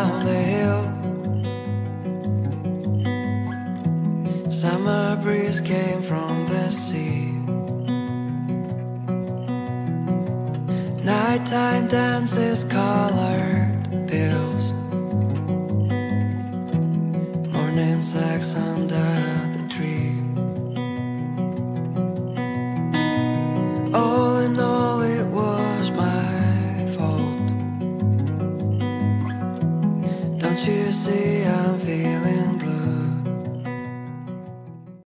down the hill. Summer breeze came from the sea. Nighttime dances colored bills. Morning sex under. see.